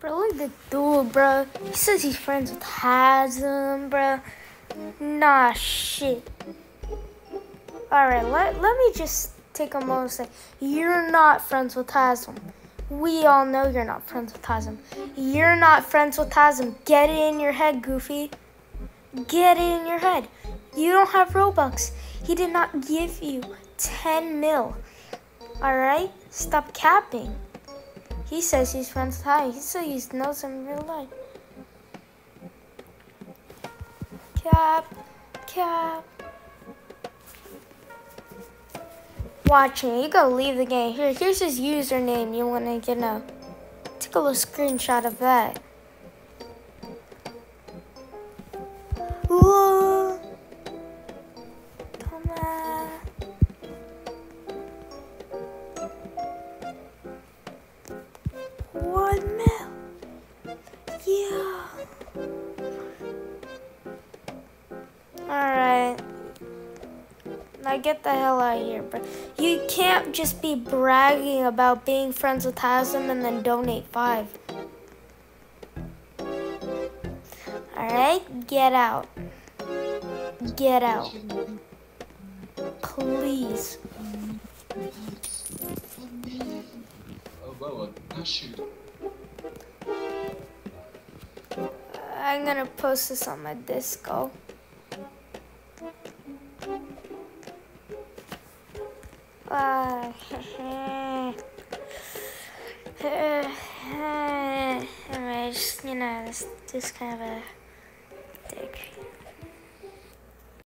Bro, look at the dude, bro. He says he's friends with Hazem, bro. Nah, shit. Alright, let, let me just take a moment and say, you're not friends with Hazem. We all know you're not friends with Hazem. You're not friends with Hazem. Get it in your head, Goofy. Get it in your head. You don't have Robux. He did not give you 10 mil. Alright? Stop capping. He says he's friends with Harry. He says he knows him in real life. Cap. Cap. Watching. You gotta leave the game. Here, here's his username. You wanna get know. Take a little screenshot of that. Whoa. One Now get the hell out of here, bro. You can't just be bragging about being friends with Hazem and then donate five. Alright, get out. Get out. Please. I'm gonna post this on my disco. Anyways, you know, this, this kind of a dick.